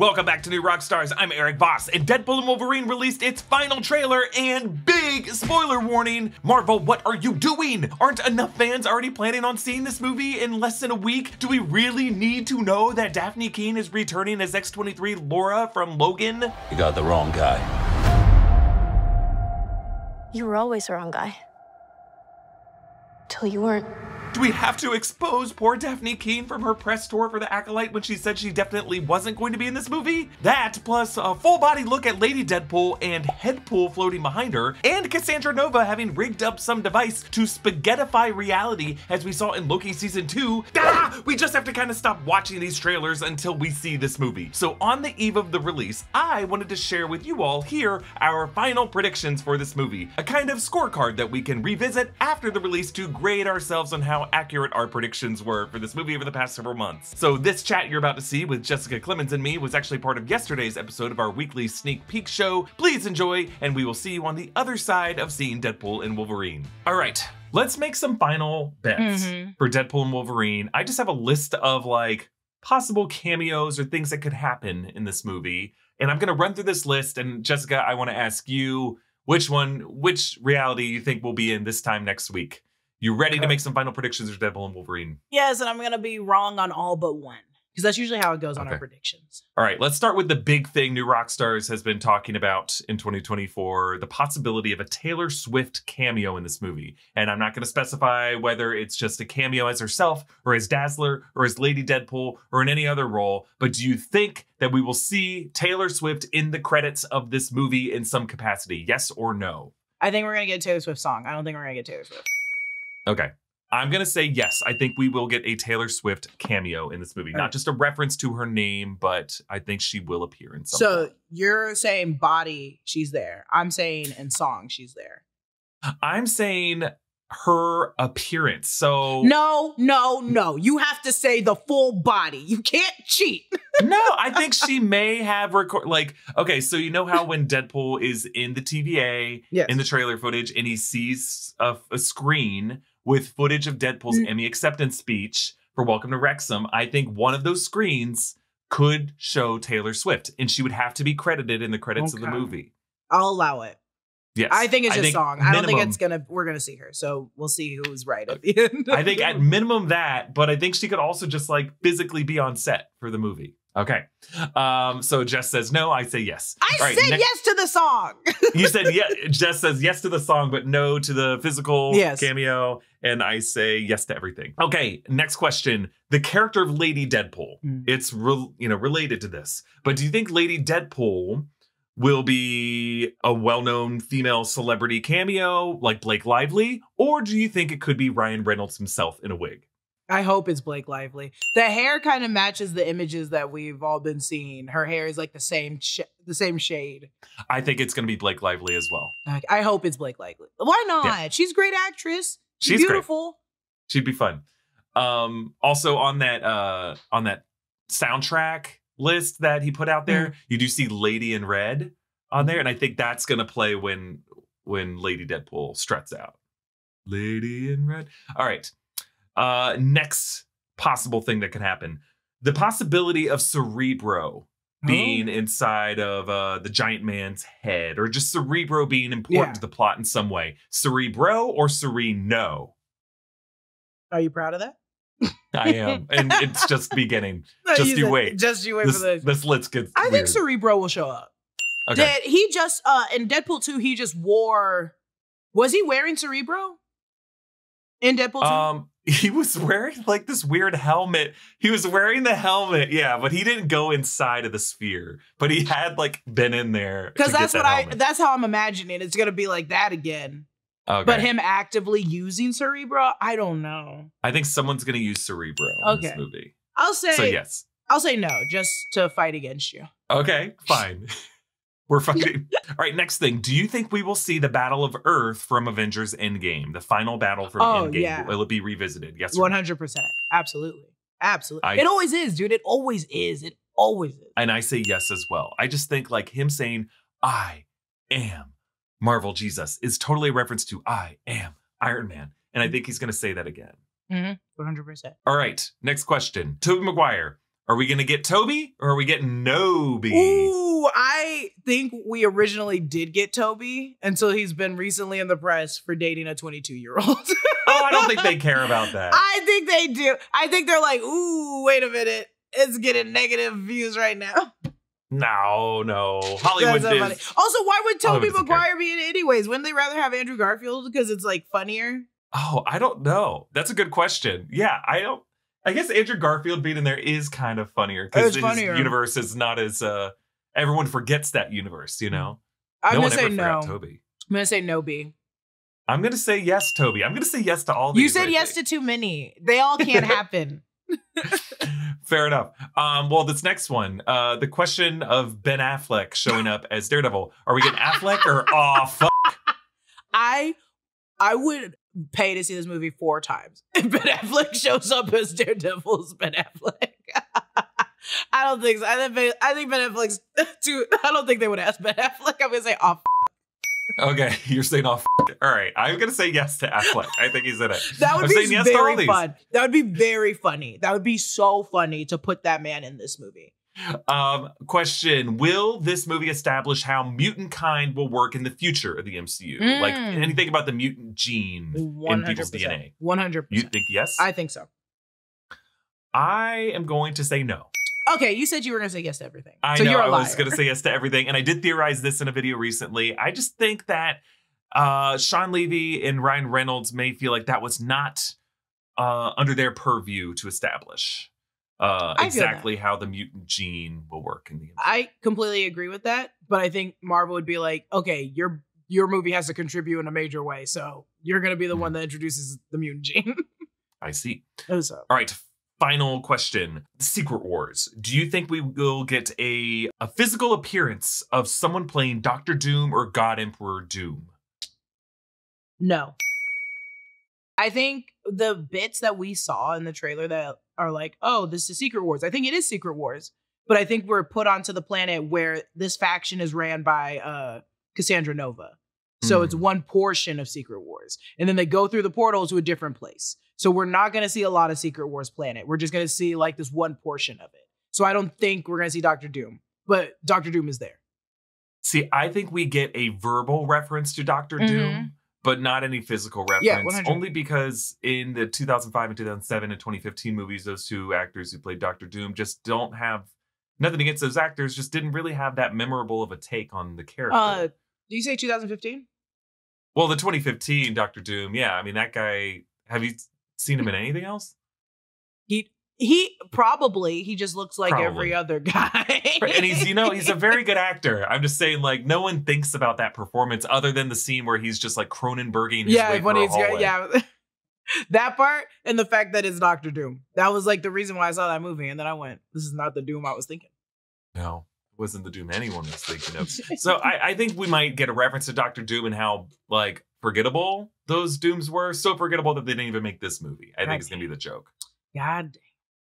Welcome back to New Rockstars. I'm Erik Voss, and Deadpool and Wolverine released its final trailer and big spoiler warning. Marvel, what are you doing? Aren't enough fans already planning on seeing this movie in less than a week? Do we really need to know that Dafne Keen is returning as X-23 Laura from Logan? You got the wrong guy. You were always the wrong guy. Till you weren't. Do we have to expose poor Dafne Keen from her press tour for The Acolyte when she said she definitely wasn't going to be in this movie? That, plus a full body look at Lady Deadpool and Headpool floating behind her, and Cassandra Nova having rigged up some device to spaghettify reality as we saw in Loki Season 2. Ah, we just have to kind of stop watching these trailers until we see this movie. So on the eve of the release, I wanted to share with you all here our final predictions for this movie. A kind of scorecard that we can revisit after the release to grade ourselves on how accurate our predictions were for this movie over the past several months. So this chat you're about to see with Jessica Clemons and me was actually part of yesterday's episode of our weekly sneak peek show. Please enjoy, and we will see you on the other side of seeing Deadpool and Wolverine. All right, let's make some final bets Mhm. for Deadpool and Wolverine. I just have a list of like possible cameos or things that could happen in this movie. And I'm going to run through this list. And Jessica, I want to ask you which one, which reality you think will be in this time next week. You ready to make some final predictions for Deadpool and Wolverine? Yes, and I'm gonna be wrong on all but one because that's usually how it goes on Okay. our predictions. All right, let's start with the big thing New Rockstars has been talking about in 2024 the possibility of a Taylor Swift cameo in this movie. And I'm not going to specify whether it's just a cameo as herself, or as Dazzler, or as Lady Deadpool, or in any other role. But do you think that we will see Taylor Swift in the credits of this movie in some capacity? Yes or no? I think we're gonna get a Taylor Swift song. I don't think we're gonna get Taylor Swift. Okay. I'm going to say yes. I think we will get a Taylor Swift cameo in this movie. Not Alright. just a reference to her name, but I think she will appear in some So form. you're saying body, she's there. I'm saying in song, she's there. I'm saying her appearance. So No, no, no. You have to say the full body. You can't cheat. no, I think she may have record like okay, so you know how when Deadpool is in the TVA Yes. in the trailer footage and he sees a, a screen with footage of Deadpool's Mm. Emmy acceptance speech for Welcome to Wrexham, I think one of those screens could show Taylor Swift and she would have to be credited in the credits of the movie. I'll allow it. Yes. I think it's just song. I don't think it's gonna. We're gonna see her, so we'll see who's right at the end. I think at minimum that, but I think she could also just like physically be on set for the movie. Okay. Um, so Jess says no, I say yes. I right, said yes to the song. You said yes. Jess says yes to the song, but no to the physical Yes. cameo. And I say yes to everything. Okay, next question. The character of Lady Deadpool. Mm. It's you know related to this. But do you think Lady Deadpool will be a well-known female celebrity cameo like Blake Lively? Or do you think it could be Ryan Reynolds himself in a wig? I hope it's Blake Lively. The hair kind of matches the images that we've all been seeing. Her hair is like the same, sh- the same shade. I think it's going to be Blake Lively as well. Like, I hope it's Blake Lively. Why not? She's a great actress. She's, She's great. beautiful. She'd be fun. Um, also on that uh, on that soundtrack list that he put out there, you do see Lady in Red on there, and I think that's going to play when when Lady Deadpool struts out. Lady in Red. All right. Uh, next possible thing that could happen: the possibility of Cerebro being inside of uh, the giant man's head, or just Cerebro being important Yeah. to the plot in some way. Cerebro or Sereno? Are you proud of that? I am, and it's just beginning. No, Just you you said- wait. Just you wait This, for the. this list gets. I weird. think Cerebro will show up. Okay. Did he just uh in Deadpool 2 he just wore was he wearing Cerebro? In Deadpool 2? Um, he was wearing like this weird helmet. He was wearing the helmet, yeah, but he didn't go inside of the sphere. But he had like been in there Because that's that what I. That's how I'm imagining it's gonna be like that again. Okay. But him actively using Cerebro, I don't know. I think someone's gonna use Cerebro in this Okay. movie. I'll say So yes. I'll say no, just to fight against you. Okay, fine. We're fighting. All right, next thing. Do you think we will see the Battle of Earth from Avengers Endgame? The final battle from Oh, Endgame. yeah. Will it be revisited? Yes. One hundred percent. Absolutely. Absolutely. I- it always is, dude. It always is. It always is. And I say yes as well. I just think like him saying, I am Marvel Jesus is totally a reference to I am Iron Man. And I mm-hmm. think he's going to say that again. Mm-hmm. One hundred percent. All right, next question. Tobey Maguire. Are we gonna get Tobey or are we getting Noby? Ooh, I think we originally did get Tobey until he's been recently in the press for dating a 22 year old. oh, I don't think they care about that. I think they do. I think they're like, ooh, wait a minute. It's getting negative views right now. No, no. Hollywood so is. Also, why would Tobey Hollywood doesn't care. Maguire be in it anyways? Wouldn't they rather have Andrew Garfield because it's like funnier? Oh, I don't know. That's a good question. Yeah, I don't. I guess Andrew Garfield being in there is kind of funnier because his funnier. universe is not as. uh Everyone forgets that universe, you know. I'm no gonna say no. Tobey. I'm gonna say no B. I'm gonna say yes, Tobey. I'm gonna say yes to all these. You said yes to too many. They all can't happen. Fair enough. Um, well, this next one, uh, the question of Ben Affleck showing up as Daredevil. Are we getting Affleck or oh fuck? I I would pay to see this movie four times Ben Affleck shows up as Daredevil's Ben Affleck. I don't think so. I think Ben, I think Ben Affleck's too. I don't think they would ask Ben Affleck. I'm gonna say off. Okay, you're saying oh fuck. All right, I'm gonna say yes to Affleck. I think he's in it. That would I'm be yes very fun. That would be very funny. That would be so funny to put that man in this movie. Um, question: Will this movie establish how mutant kind will work in the future of the MCU? Like Mm. anything about the mutant gene One in people's. DNA? One hundred You think yes? I think so. I am going to say no. Okay, you said you were gonna say yes to everything. I so know you're a I was going to say yes to everything, and I did theorize this in a video recently. I just think that uh, Shawn Levy and Ryan Reynolds may feel like that was not uh, under their purview to establish uh, I feel that. exactly how the mutant gene will work in the. I completely agree with that, but I think Marvel would be like, okay, your your movie has to contribute in a major way, so you're gonna be the Mm-hmm. one that introduces the mutant gene. I see. so, All right. Final question. Secret Wars. Do you think we will get a a physical appearance of someone playing Doctor Doom or God Emperor Doom? no. I think the bits that we saw in the trailer that are like, oh, this is Secret Wars. I think it is Secret Wars, but I think we're put onto the planet where this faction is ran by uh Cassandra Nova. So it's Hmm. one portion of Secret Wars. And then they go through the portal to a different place. So we're not going to see a lot of Secret Wars planet. We're just going to see like this one portion of it. So I don't think we're going to see Doctor Doom, but Doctor Doom is there. See, I think we get a verbal reference to Doctor Mhm. Doom, but not any physical reference. 100. only because in the 2005 and 2007 and 2015 movies, those two actors who played Doctor Doom just don't have nothing against those actors. Just didn't really have that memorable of a take on the character. Uh, do you say 2015? well, the 2015 Doctor Doom, yeah. I mean, that guy. Have you seen him in anything else? He he probably he just looks like Probably. every other guy. and he's you know he's a very good actor i'm just saying like no one thinks about that performance other than the scene where he's just like cronenberging his yeah way when he's hallway. yeah that part and the fact that it's Doctor Doom. That was like the reason why I saw that movie, and then I went, "This is not the Doom I was thinking." no it wasn't the doom anyone was thinking of so I, I think we might get a reference to dr doom and how like forgettable those dooms were so forgettable that they didn't even make this movie i think it's gonna be the joke God.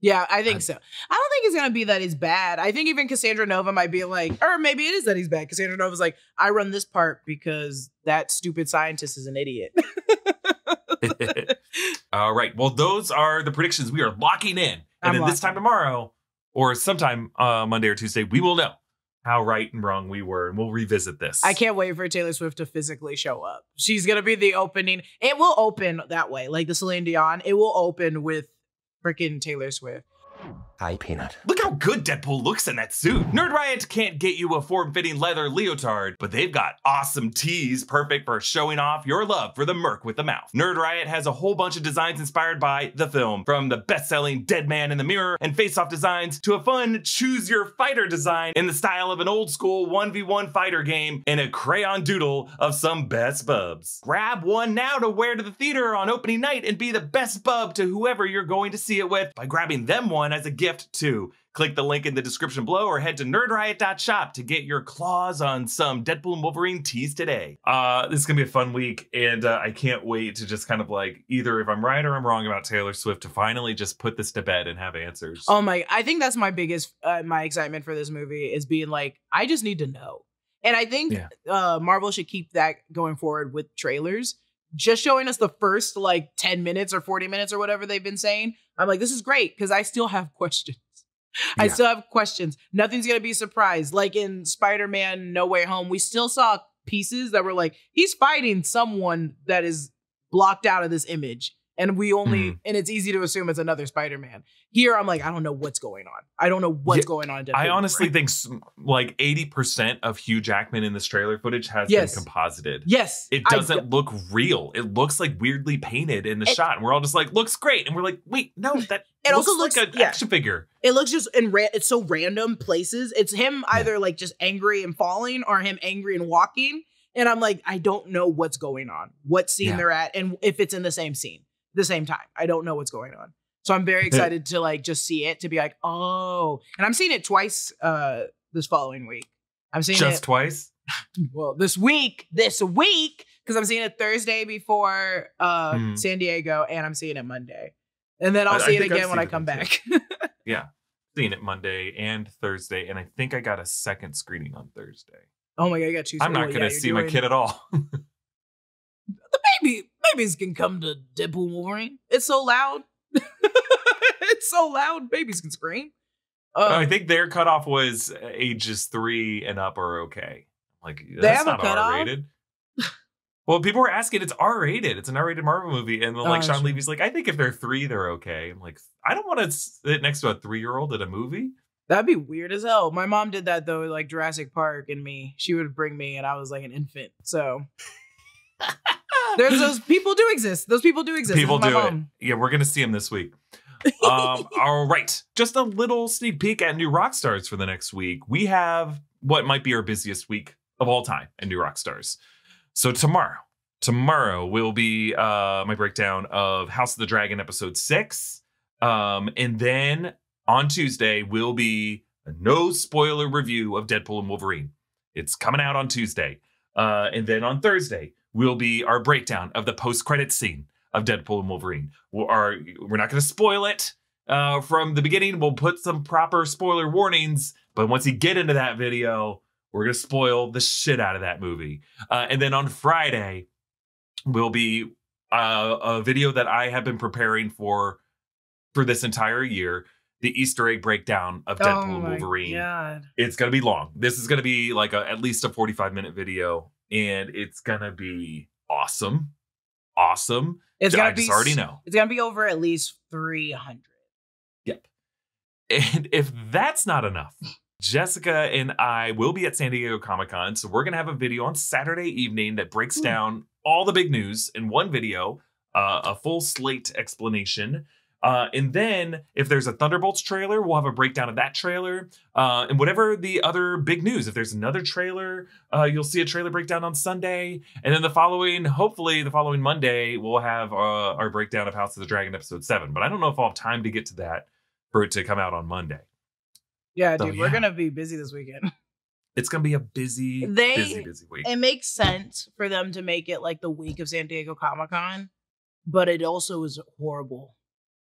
Yeah, I think I- so. I don't think it's gonna be that he's bad. I think even Cassandra Nova might be like, or maybe it is that he's bad. Cassandra Nova's like, I run this part because that stupid scientist is an idiot. all right well those are the predictions we are locking in and I'm then this time tomorrow or sometime uh monday or tuesday we will know how right and wrong we were and we'll revisit this I can't wait for Taylor Swift to physically show up. She's gonna be the opening. It will open that way, like the Celine Dion. It will open with freaking Taylor Swift. Peanut. Look how good Deadpool looks in that suit. Nerd Riot can't get you a form-fitting leather leotard, but they've got awesome tees perfect for showing off your love for the merc with the mouth. Nerd Riot has a whole bunch of designs inspired by the film, from the best-selling Dead Man in the Mirror and face-off designs to a fun choose your fighter design in the style of an old school 1v1 fighter game and a crayon doodle of some best bubs. Grab one now to wear to the theater on opening night and be the best bub to whoever you're going to see it with by grabbing them one as a gift too. Click the link in the description below or head to nerdriot.shop to get your claws on some Deadpool and Wolverine tees today. Uh, this is gonna be a fun week, and uh, I can't wait to just kind of like either if I'm right or I'm wrong about Taylor Swift to finally just put this to bed and have answers. Oh my! I think that's my biggest uh, my excitement for this movie is being like, I just need to know, and I think Yeah. uh, Marvel should keep that going forward with trailers. Just showing us the first like ten minutes or forty minutes or whatever they've been saying. I'm like, this is great because I still have questions. I still have questions. Nothing's gonna be a surprise. Like in Spider-Man No Way Home, we still saw pieces that were like, he's fighting someone that is blocked out of this image. And we only Mhm. and it's easy to assume it's another Spider-Man. Here I'm like, I don't know what's going on. I don't know what's Yeah, going on. I honestly think s- like 80% of Hugh Jackman in this trailer footage has Yes. been composited. Yes. It doesn't look real. It looks like weirdly painted in the It- shot. And we're all just like, looks great. And we're like, wait, no, that It also looks looks- like an yeah. action figure. it looks just in ra- it's so random places. It's him either like just angry and falling or him angry and walking. And I'm like, I don't know what's going on, what scene Yeah. they're at, and if it's in the same scene, the same time. I don't know what's going on. So I'm very excited to like just see it to be like, oh, and I'm seeing it twice uh this following week. I'm seeing Just it twice. well this week, this week, because I'm seeing it Thursday before uh Hmm. San Diego, and I'm seeing it Monday, and then I- I'll I see it think I've again when I come back. yeah, Seeing it Monday and Thursday. And I think I got a second screening on Thursday. oh my god, I got two. I'm not to yeah, see my kid at all. The baby, babies can come to Deadpool Wolverine. It's so loud. it's so loud. Babies can scream. Uh, I think their cutoff was ages three and up are okay. Like, They that's have a not? R rated. well, people were asking, it's R rated. It's an R rated Marvel movie. And then, like, Oh, Shawn sure. Levy's like, I think if they're three, they're okay. I'm like, I don't want to sit next to a three year old at a movie. That'd be weird as hell. My mom did that though, like Jurassic Park and me. She would bring me, and I was like an infant. So there's those people do exist. Those people do exist. People do mom. it. Yeah, we're gonna see them this week. um, all right, just a little sneak peek at New Rockstars for the next week. We have what might be our busiest week of all time at New Rockstars. So tomorrow, tomorrow will be uh, my breakdown of House of the Dragon episode six, um, and then on Tuesday will be a no spoiler review of Deadpool and Wolverine. It's coming out on Tuesday, uh, and then on Thursday will be our breakdown of the post credit scene of Deadpool and Wolverine. We'll, are, we're not going to spoil it uh, from the beginning. We'll put some proper spoiler warnings, but once you get into that video, we're going to spoil the shit out of that movie. Uh, and then on Friday will be uh, a video that I have been preparing for for this entire year. The Easter egg breakdown of Deadpool oh and Wolverine God. it's gonna be long. This is gonna be like a, at least a 45 minute video, and it's gonna be awesome. Awesome. It's gonna just be. already know. It's gonna be over at least three hundred. Yep. And if that's not enough, Jessica and I will be at San Diego Comic Con. So we're gonna have a video on Saturday evening that breaks Hmm. down all the big news in one video, uh, a full slate explanation. Uh, and then if there's a Thunderbolts trailer, we'll have a breakdown of that trailer. Uh, and whatever the other big news, if there's another trailer, uh, you'll see a trailer breakdown on Sunday. And then the following, hopefully the following Monday, we'll have uh, our breakdown of House of the Dragon episode seven. But I don't know if I'll have time to get to that for it to come out on Monday. Yeah, So, dude, we're yeah. gonna be busy this weekend. It's gonna be a busy, They- busy, busy week. It makes sense for them to make it like the week of San Diego Comic Con, but it also is horrible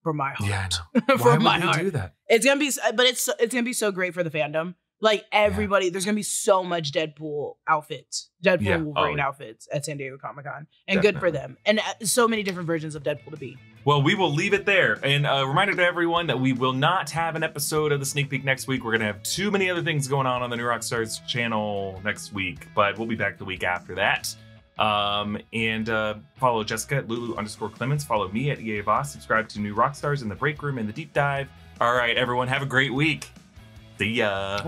for my heart. Yeah, I know. for Why my would heart. do that? It's gonna be, but it's it's gonna be so great for the fandom. Like everybody, there's gonna be so much Deadpool outfits, Deadpool Yeah. Wolverine Oh, yeah. outfits at San Diego Comic Con, and good for them. And uh, so many different versions of Deadpool to be. Well, we will leave it there. And a reminder to everyone that we will not have an episode of the sneak peek next week. We're gonna have too many other things going on on the New Rockstars channel next week, but we'll be back the week after that. Um, and uh, follow Jessica at Lulu underscore Clemons. Follow me at EA Voss. Subscribe to New Rockstars in the break room and the deep dive. All right, everyone, have a great week. See ya.